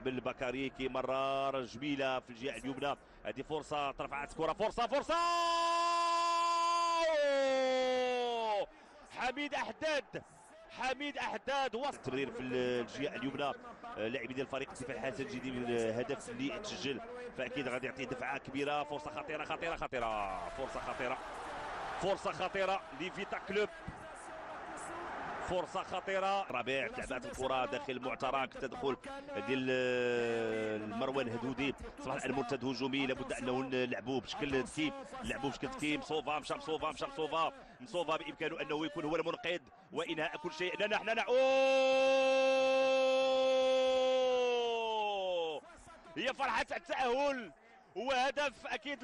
بالبكاري كيمرر جميلة في الجهة اليمنى. هذه فرصة ترفعت كرة. فرصة فرصة! حميد أحداد! حميد أحداد وسط التمرير في الجهة اليمنى. لاعبي ديال الفريق الدفاع الحسن جدي من الهدف اللي تسجل فأكيد غادي يعطيه دفعة كبيرة. فرصة خطيرة خطيرة خطيرة. فرصة خطيرة. فرصة خطيرة لفيتا كلوب. فرصة خطيرة. ربيع لعبات الكرة داخل المعترك تدخل ديال المروان هدودي. صباح المرتد هجومي لابد أنه نلعبوه بشكل تكيم نلعبوه بشكل تكيم صوفا مشى بصوفا مشى صوفا بإمكانه أنه يكون هو المنقذ وإنهاء كل شيء. لا نحن أوه! هي فرحة التأهل وهدف أكيد